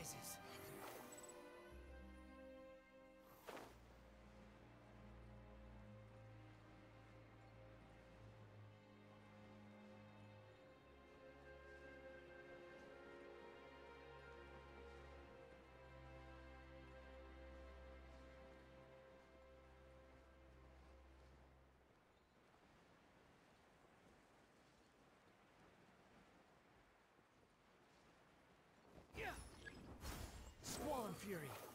rises. Fury.